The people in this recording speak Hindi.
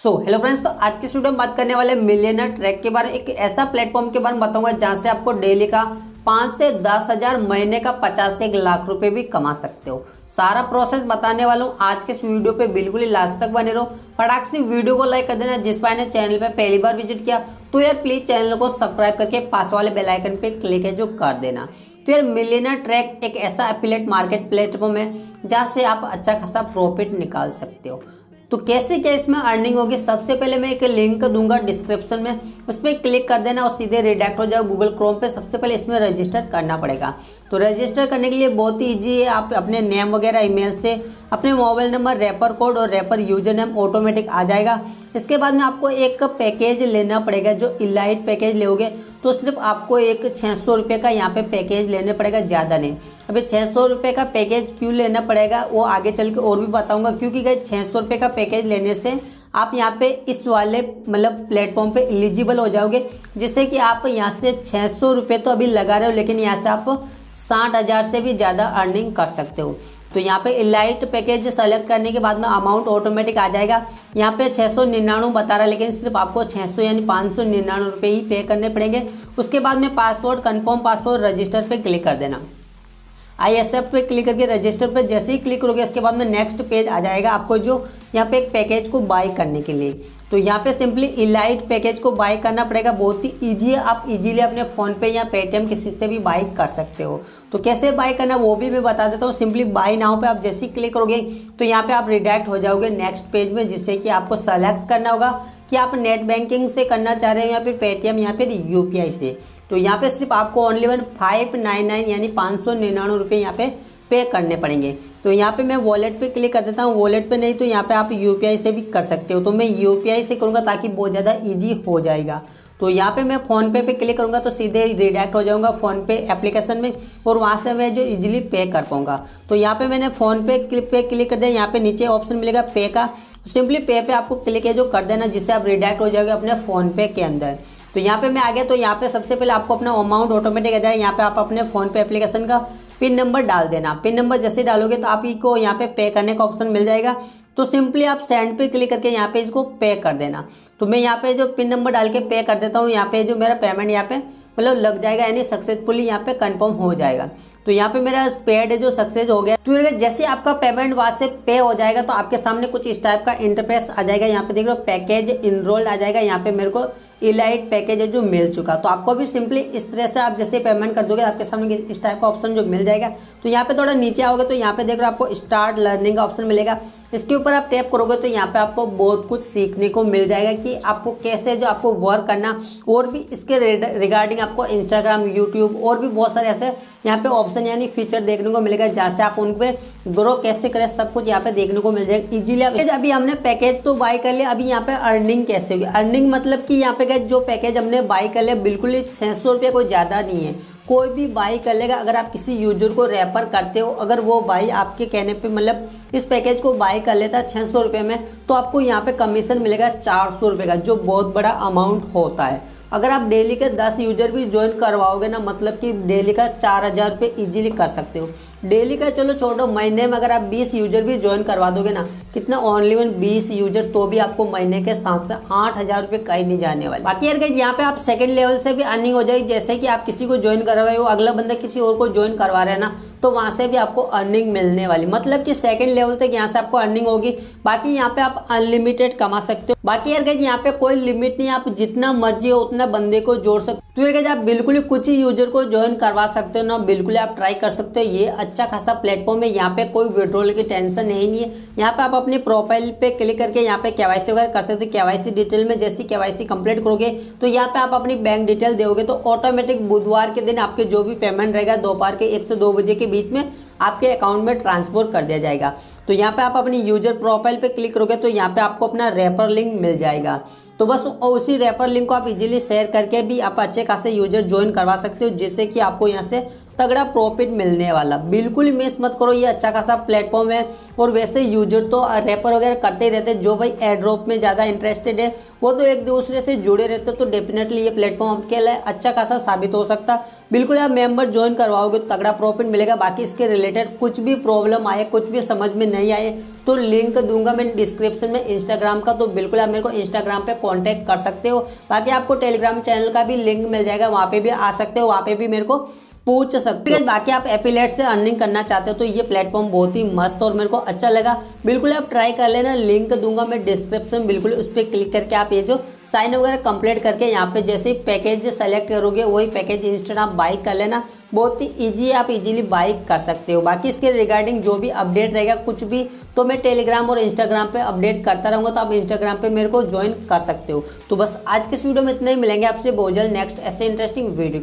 सो हेलो फ्रेंड्स तो आज की वीडियो में बात करने वाले मिलियनर ट्रैक के बारे में एक ऐसा प्लेटफॉर्म के बारे में बताऊँगा जहाँ से आपको डेली का पाँच से दस हज़ार महीने का पचास से एक लाख रुपए भी कमा सकते हो। सारा प्रोसेस बताने वाला हूँ। आज के इस वीडियो पे बिल्कुल ही लास्ट तक बने रहो। फटाक से वीडियो को लाइक कर देना। जिस भाई ने चैनल पे पहली बार विज़िट किया तो यार प्लीज़ चैनल को सब्सक्राइब करके पास वाले बेलाइकन पे क्लिक है जो कर देना। तो यार मिलियनर ट्रैक एक ऐसा एफिलेट मार्केट प्लेटफॉर्म है जहाँ से आप अच्छा खासा प्रॉफिट निकाल सकते हो। तो कैसे क्या इसमें अर्निंग होगी? सबसे पहले मैं एक लिंक दूँगा डिस्क्रिप्शन में। उस पर क्लिक कर देना और सीधे रिडेक्ट हो जाओ गूगल क्रोम पे। सबसे पहले इसमें रजिस्टर करना पड़ेगा। तो रजिस्टर करने के लिए बहुत ही ईजी है। आप अपने नेम वगैरह ईमेल से अपने मोबाइल नंबर रेपर कोड और रेपर यूज़र नेम ऑटोमेटिक आ जाएगा। इसके बाद में आपको एक पैकेज लेना पड़ेगा जो इलाइट पैकेज लोगे तो सिर्फ़ आपको एक छः सौ रुपये का यहाँ पे पैकेज लेने पड़ेगा, ज़्यादा नहीं। अभी छः सौ रुपये का पैकेज क्यों लेना पड़ेगा, वो आगे चल के और भी बताऊँगा। क्योंकि छः सौ रुपये का पैकेज लेने से आप यहाँ पे इस वाले मतलब प्लेटफॉर्म पे एलिजिबल हो जाओगे। जिससे कि आप यहाँ से छः सौ तो अभी लगा रहे हो, लेकिन यहाँ से आप साठ हज़ार से भी ज़्यादा अर्निंग कर सकते हो। तो यहाँ पे इलाइट पैकेज सेलेक्ट करने के बाद में अमाउंट ऑटोमेटिक आ जाएगा। यहाँ पे छः सौ निन्यानवे बता रहा है, लेकिन सिर्फ़ आपको छः सौ यानी पाँच सौ निन्यानवे रुपये ही पे करने पड़ेंगे। उसके बाद में पासवर्ड कन्फर्म पासवर्ड रजिस्टर पे क्लिक कर देना। आई एस एफ़ पे क्लिक करके रजिस्टर पे जैसे ही क्लिक करोगे, उसके बाद में नेक्स्ट पेज आ जाएगा आपको जो यहाँ पे एक पैकेज को बाय करने के लिए। तो यहाँ पे सिंपली इलाइट पैकेज को बाय करना पड़ेगा। बहुत ही ईजी है। आप इजीली अपने फ़ोन पे या पेटीएम किसी से भी बाय कर सकते हो। तो कैसे बाय करना वो भी मैं बता देता हूँ। सिंपली बाय नाउ पे आप जैसे ही क्लिक करोगे तो यहाँ पे आप रिडायरेक्ट हो जाओगे नेक्स्ट पेज में, जिससे कि आपको सेलेक्ट करना होगा कि आप नेट बैंकिंग से करना चाह रहे हो या फिर पेटीएम या फिर UPI से। तो यहाँ पे सिर्फ़ आपको only one five nine nine यानी पाँच सौ निन्यानवे रुपये यहाँ पे पे करने पड़ेंगे। तो यहाँ पे मैं वॉलेट पे क्लिक कर देता हूँ। वॉलेट पे नहीं तो यहाँ पे आप यूपीआई से भी कर सकते हो। तो मैं यूपीआई से करूँगा ताकि बहुत ज़्यादा ईजी हो जाएगा। तो यहाँ पे मैं फ़ोनपे पे क्लिक करूँगा तो सीधे रिडैक्ट हो जाऊँगा फ़ोनपे एप्लीकेशन में और वहाँ से मैं जो इजीली पे कर पाऊँगा। तो यहाँ पे मैंने फ़ोनपे क्लिक पे क्लिक कर दिया। यहाँ पे नीचे ऑप्शन मिलेगा पे का। सिंपली पे पे आपको क्लिक है जो कर देना, जिससे आप रिडैक्ट हो जाओगे अपने फ़ोनपे के अंदर। तो यहाँ पे मैं आ गया तो यहाँ पे सबसे पहले आपको अपना अमाउंट ऑटोमेटिक आ जाए। यहाँ पे आप अपने फ़ोन पे एप्लीकेशन का पिन नंबर डाल देना। पिन नंबर जैसे डालोगे तो आप को यहाँ पे पे करने का ऑप्शन मिल जाएगा। तो सिंपली आप सेंड पे क्लिक करके यहाँ पे इसको पे कर देना। तो मैं यहाँ पे जो पिन नंबर डाल के पे कर देता हूँ। यहाँ पे जो मेरा पेमेंट यहाँ पे मतलब लग जाएगा, यानी सक्सेसफुली यहाँ पे कंफर्म हो जाएगा। तो यहाँ पे मेरा पेड है जो सक्सेस हो गया तो जैसे आपका पेमेंट वहाँ से पे हो जाएगा तो आपके सामने कुछ इस टाइप का इंटरफेस आ जाएगा। यहाँ पे देख लो पैकेज इनरोल्ड आ जाएगा। यहाँ पे मेरे को इलाइट पैकेज है जो मिल चुका। तो आपको भी सिंपली इस तरह से आप जैसे पेमेंट कर दोगे, आपके सामने इस टाइप का ऑप्शन जो मिल जाएगा। तो यहाँ पे थोड़ा नीचे आओगे तो यहाँ पे देख रहे हो आपको स्टार्ट लर्निंग का ऑप्शन मिलेगा। इसके ऊपर आप टैप करोगे तो यहाँ पे आपको बहुत कुछ सीखने को मिल जाएगा कि आपको कैसे जो आपको वर्क करना, और भी इसके रिगार्डिंग आपको इंस्टाग्राम यूट्यूब और भी बहुत सारे ऐसे यहाँ पे ऑप्शन यानी फीचर देखने को मिलेगा जहाँ से आप उन पर ग्रो कैसे करें, सब कुछ यहाँ पे देखने को मिल जाएगा। इजीली अभी हमने पैकेज तो बाय कर लिया, अभी यहाँ पे अर्निंग कैसे होगी? अर्निंग मतलब कि यहाँ पे गए जो पैकेज हमने बाई कर लिया बिल्कुल ही छः सौ रुपये कोई ज़्यादा नहीं है। कोई भी बाई कर लेगा, अगर आप किसी यूज़र को रेफर करते हो, अगर वो बाई आपके कहने पे मतलब इस पैकेज को बाई कर लेता है छः सौ रुपये में तो आपको यहाँ पे कमीशन मिलेगा चार सौ रुपये का, जो बहुत बड़ा अमाउंट होता है। अगर आप डेली के दस यूज़र भी ज्वाइन करवाओगे ना मतलब कि डेली का चार हज़ार रुपये ईजिली कर सकते हो। डेली का चलो छोड़ो महीने में अगर आप बीस यूज़र भी ज्वाइन करवा दोगे ना, कितना ओनली वन बीस यूज़र तो भी आपको महीने के साथ से आठ हज़ार रुपये कहीं नहीं जाने वाले। बाकी यार यहाँ पे आप सेकंड लेवल से भी अर्निंग हो जाएगी जैसे कि आप किसी को ज्वाइन करवाए हो, अगला बंदा किसी और को ज्वाइन करवा रहे हैं ना तो वहाँ से भी आपको अर्निंग मिलने वाली। मतलब कि सेकंड लेवल तक यहाँ से आपको अर्निंग होगी। बाकी यहाँ पे आप अनलिमिटेड कमा सकते हो। बाकी यार गई यहाँ पे कोई लिमिट नहीं, आप जितना मर्ज़ी हो, उतना बंदे को जोड़ सकते तो यार आप बिल्कुल ही कुछ ही यूज़र को ज्वाइन करवा सकते हो ना, बिल्कुल आप ट्राई कर सकते हो। ये अच्छा खासा प्लेटफॉर्म है। यहाँ पे कोई विड्रोल की टेंशन नहीं नहीं है। यहाँ पे आप अपने प्रोफ़ाइल पे क्लिक करके यहाँ पे केवाईसी वगैरह कर सकते हो। के डिटेल में जैसी केवाईसी कंप्लीट करोगे तो यहाँ पे आप अपनी बैंक डिटेल दोगे तो ऑटोमेटिक बुधवार के दिन आपके जो भी पेमेंट रहेगा, दोपहर के एक से दो बजे के बीच में आपके अकाउंट में ट्रांसफ़र कर दिया जाएगा। तो यहाँ पे आप अपनी यूज़र प्रोफ़ाइल पे क्लिक करोगे तो यहाँ पे आपको अपना रेफर लिंक मिल जाएगा। तो बस उसी रेफर लिंक को आप इजीली शेयर करके भी आप अच्छे खासे यूज़र ज्वाइन करवा सकते हो, जिससे कि आपको यहाँ से तगड़ा प्रॉफिट मिलने वाला। बिल्कुल मिस मत करो, ये अच्छा खासा प्लेटफॉर्म है। और वैसे यूज़र तो रेपर वगैरह करते ही रहते जो भाई एड्रॉप में ज़्यादा इंटरेस्टेड है, वो तो एक दूसरे से जुड़े रहते तो डेफिनेटली ये प्लेटफॉर्म आपके लिए अच्छा खासा साबित हो सकता। बिल्कुल आप मेंबर ज्वाइन करवाओगे तो तगड़ा प्रॉफिट मिलेगा। बाकी इसके रिलेटेड कुछ भी प्रॉब्लम आए, कुछ भी समझ में नहीं आए तो लिंक दूँगा मैं डिस्क्रिप्शन में इंस्टाग्राम का। तो बिल्कुल आप मेरे को इंस्टाग्राम पे कांटेक्ट कर सकते हो। बाकी आपको टेलीग्राम चैनल का भी लिंक मिल जाएगा, वहाँ पे भी आ सकते हो, वहाँ पे भी मेरे को पूछ सकते हो। बाकी आप एपिलेट से अर्निंग करना चाहते हो तो ये प्लेटफॉर्म बहुत ही मस्त और मेरे को अच्छा लगा। बिल्कुल आप ट्राई कर लेना लिंक दूँगा मैं डिस्क्रिप्शन बिल्कुल उस पर क्लिक करके आप ये जो साइन वगैरह कंप्लीट करके यहाँ पे जैसे पैकेज सेलेक्ट करोगे, वही पैकेज इंस्टेंट आप कर लेना। बहुत ही ईजी आप इजीली बाई कर सकते हो। बाकी इसके रिगार्डिंग जो भी अपडेट रहेगा, कुछ भी तो मैं टेलीग्राम और इंस्टाग्राम पे अपडेट करता रहूँगा तो आप इंस्टाग्राम पे मेरे को ज्वाइन कर सकते हो। तो बस आज के इस वीडियो में इतना ही, मिलेंगे आपसे बहुत जल्द नेक्स्ट ऐसे इंटरेस्टिंग वीडियो